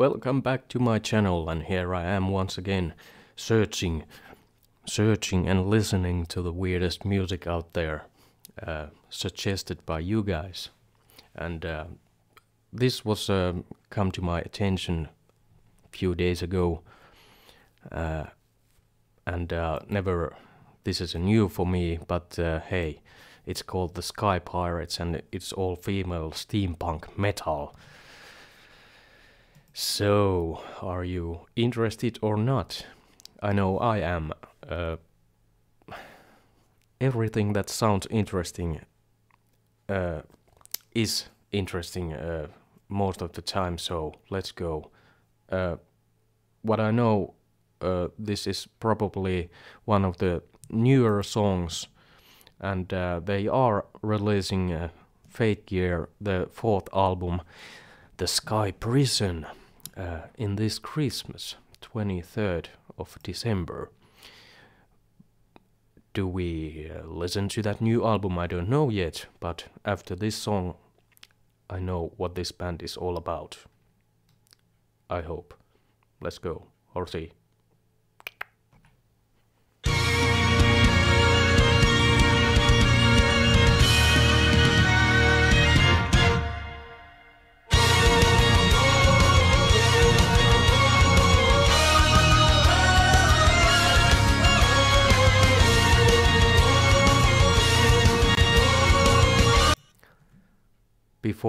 Welcome back to my channel and here I am once again searching searching and listening to the weirdest music out there uh, suggested by you guys. And uh, this was uh, come to my attention a few days ago uh, and uh, never this is new for me but uh, hey it's called the Sky Pirates and it's all female steampunk metal so, are you interested or not? I know I am. Uh, everything that sounds interesting uh, is interesting uh, most of the time, so let's go. Uh, what I know, uh, this is probably one of the newer songs, and uh, they are releasing Fate Gear, the fourth album, The Sky Prison uh, in this Christmas, 23rd of December. Do we uh, listen to that new album? I don't know yet, but after this song, I know what this band is all about. I hope. Let's go, or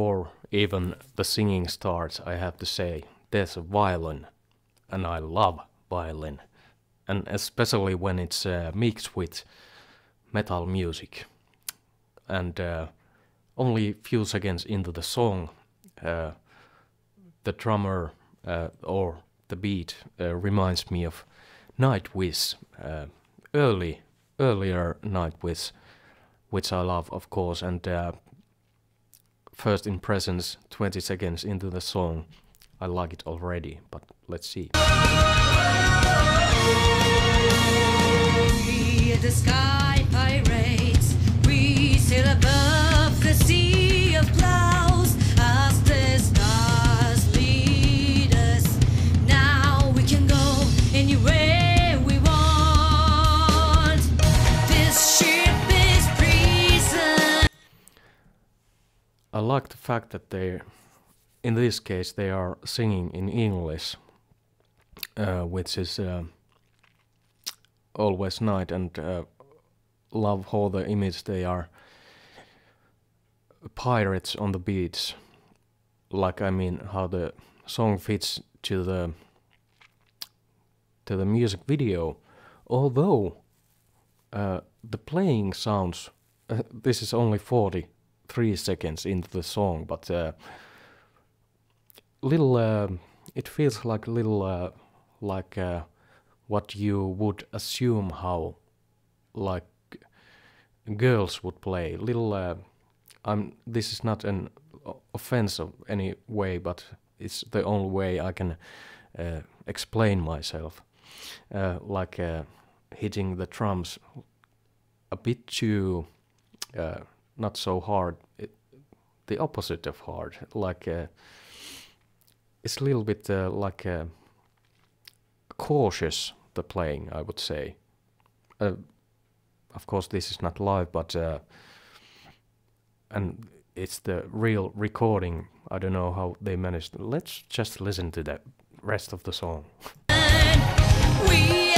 before even the singing starts, I have to say there's a violin, and I love violin, and especially when it's uh, mixed with metal music. And uh, only few seconds into the song, uh, the drummer uh, or the beat uh, reminds me of Nightwish, uh, early, earlier Nightwish, which I love, of course, and first impressions 20 seconds into the song. I like it already but let's see fact that they, in this case, they are singing in English, uh, which is uh, always nice, and uh, love how the image they are pirates on the beach. Like I mean, how the song fits to the to the music video, although uh, the playing sounds. Uh, this is only forty three seconds into the song, but uh, little uh, it feels like little uh, like uh, what you would assume how like girls would play. Little uh, I'm this is not an offense of any way, but it's the only way I can uh, explain myself. like hitting the drums a bit too not so hard. It, the opposite of hard, like uh, it's a little bit uh, like uh, cautious the playing, I would say. Uh, of course, this is not live, but uh, and it's the real recording. I don't know how they managed. Let's just listen to the rest of the song.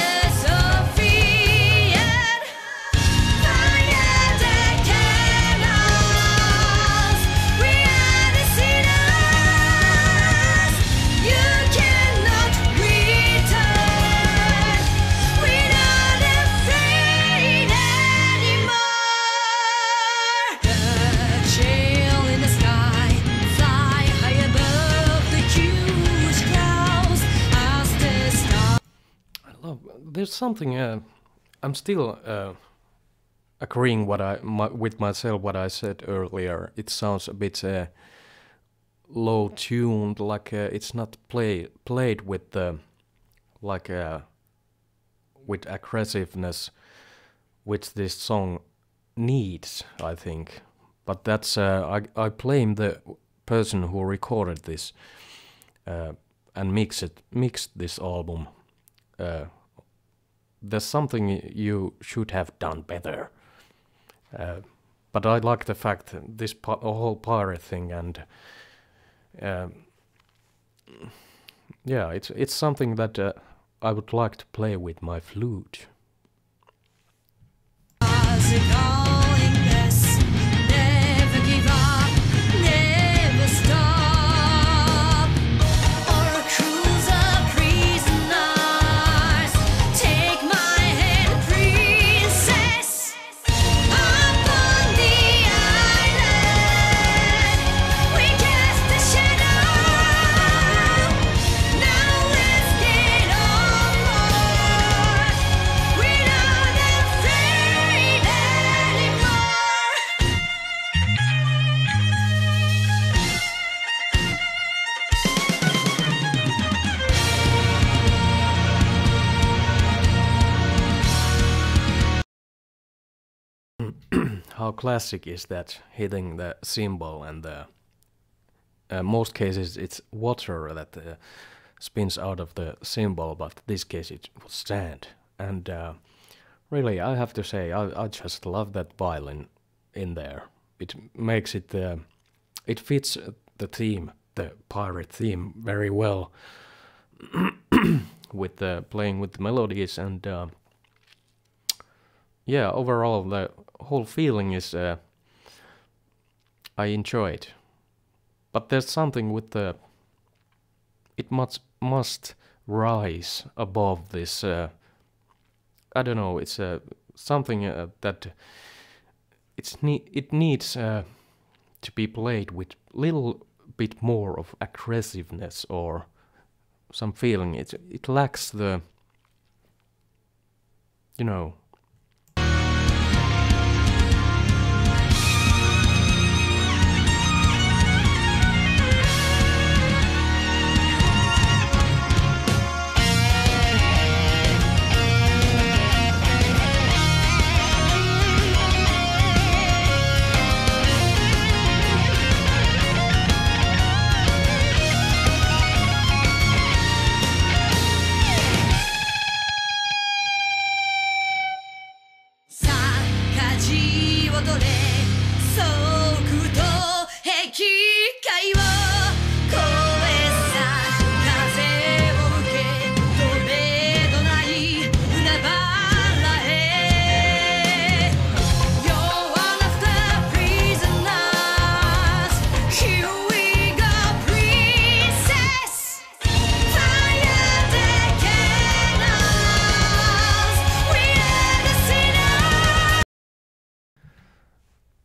something uh, I'm still uh, agreeing what I my, with myself what I said earlier. It sounds a bit uh, low tuned, like uh, it's not play played with the like uh, with aggressiveness, which this song needs. I think, but that's uh, I I blame the person who recorded this. and mixed it mixed this album, there's something you should have done better. Uh, but I like the fact that this whole pirate thing and um, yeah, it's it's something that uh, I would like to play with my flute. How classic is that hitting the cymbal and the uh, most cases it's water that uh, spins out of the cymbal, but this case it was sand. And uh, really, I have to say, I, I just love that violin in there. It makes it, uh, it fits uh, the theme, the pirate theme, very well with the playing with the melodies and. Yeah, overall the whole feeling is uh, I enjoy it. But there's something with the it must must rise above this uh, I don't know, it's uh, something uh, that it's ne- it needs uh, to be played with little bit more of aggressiveness or some feeling it it lacks the you know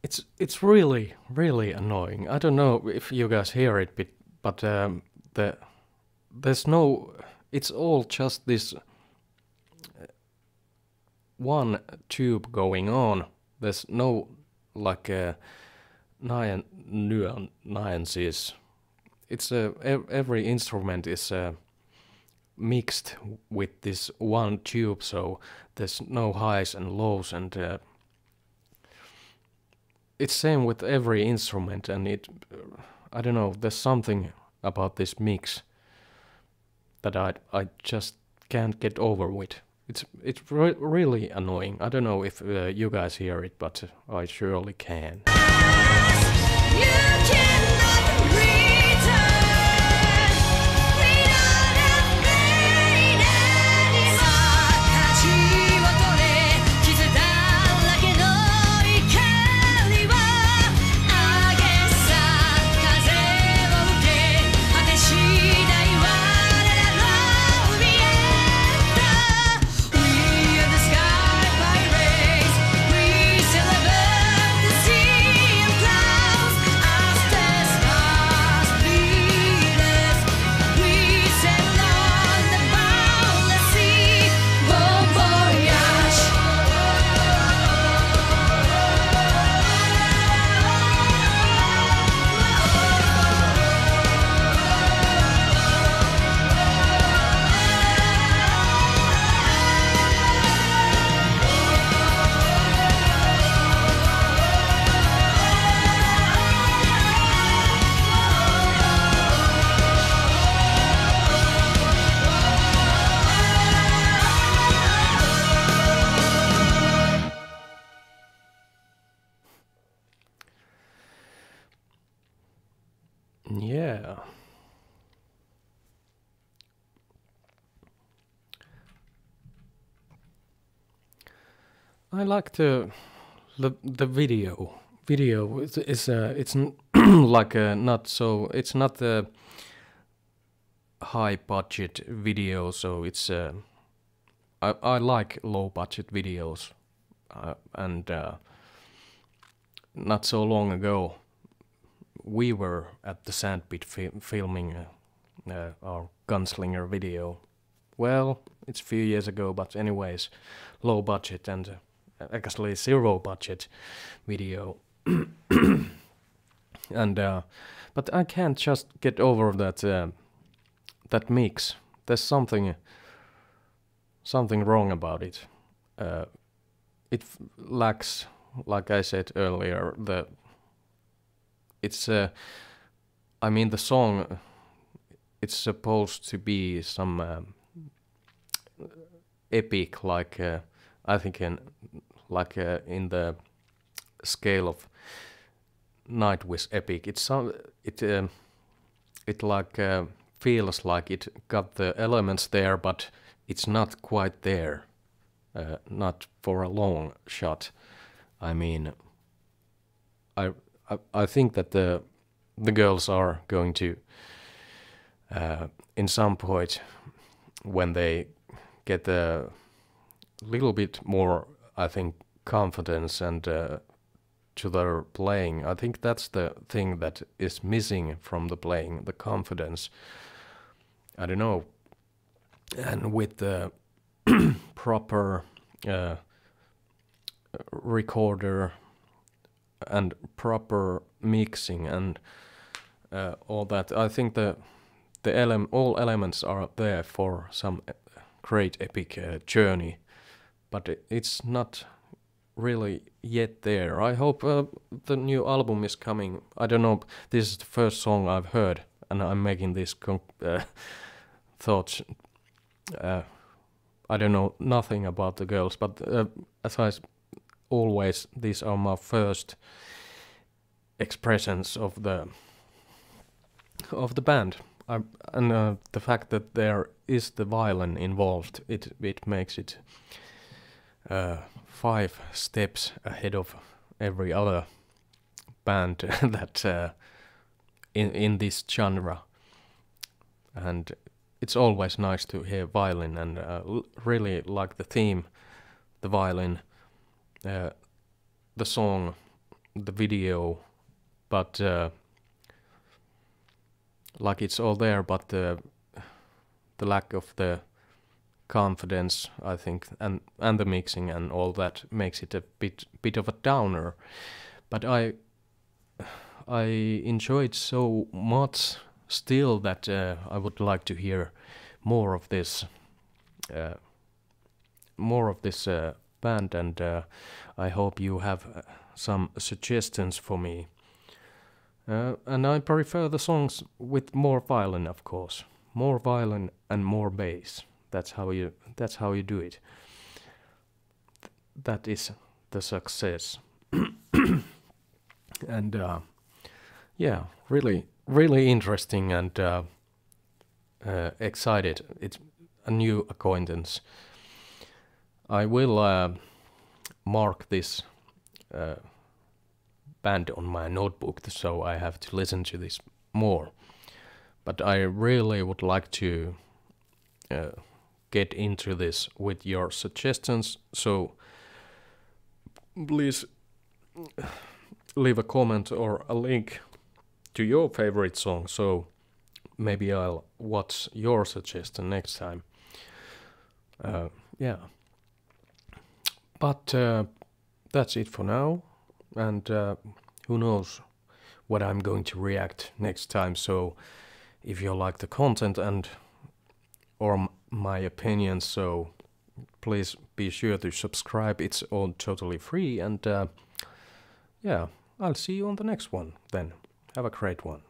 It's it's really really annoying. I don't know if you guys hear it, but but um, the there's no. It's all just this uh, one tube going on. There's no like uh, nuances. It's uh, every instrument is uh, mixed with this one tube, so there's no highs and lows and. It's same with every instrument and it i don't know there's something about this mix that i i just can't get over with. It's it's re- really annoying. I don't know if uh, you guys hear it but i surely can I like the the the video. Video is, is uh, it's like a not so it's not the high budget video, so it's uh, I I like low budget videos, uh, and uh, not so long ago we were at the Sandpit fi- filming uh, uh, our gunslinger video. Well, it's a few years ago, but anyways, low budget and uh, actually zero budget video. and uh, but I can't just get over that uh, that mix. There's something something wrong about it. Uh, it lacks, like I said earlier, the it's uh, I mean the song it's supposed to be some um, epic like uh, I think in like uh, in the scale of Nightwish epic it's some it um, it like uh, feels like it got the elements there but it's not quite there. Uh, not for a long shot. I mean I I, I think that the the girls are going to uh, in some point when they get a little bit more I think confidence and uh, to their playing. I think that's the thing that is missing from the playing the confidence. I don't know. And with the proper uh, recorder and proper mixing and uh, all that. I think the the ele- all elements are there for some uh, great epic uh, journey, but it's not really yet there. I hope uh, the new album is coming. I don't know. This is the first song I've heard, and I'm making this con- uh, thoughts. Uh, I don't know nothing about the girls, but uh, as I always, these are my first expressions of the of the band. I, and uh, the fact that there is the violin involved, it it makes it uh, five steps ahead of every other band that uh, in in this genre. And it's always nice to hear violin, and uh, really like the theme, the violin, uh, the song, the video, but uh, like it's all there, but the the lack of the confidence, I think, and and the mixing and all that makes it a bit bit of a downer. But I I enjoyed so much still that uh, I would like to hear more of this, uh, more of this uh, band, and uh, I hope you have uh, some suggestions for me. Uh, and I prefer the songs with more violin, of course, more violin and more bass. That's how you. That's how you do it. Th- that is the success. and uh, yeah, really, really interesting and uh, uh, excited. It's a new acquaintance. I will uh, mark this uh, band on my notebook, so I have to listen to this more. But I really would like to uh, get into this with your suggestions, so please leave a comment or a link to your favorite song, so maybe I'll watch your suggestion next time. Uh, yeah. But uh, that's it for now, and uh, who knows what I'm going to react next time. So if you like the content and or my opinion, so please be sure to subscribe. It's all totally free, and uh, yeah, I'll see you on the next one then. Have a great one.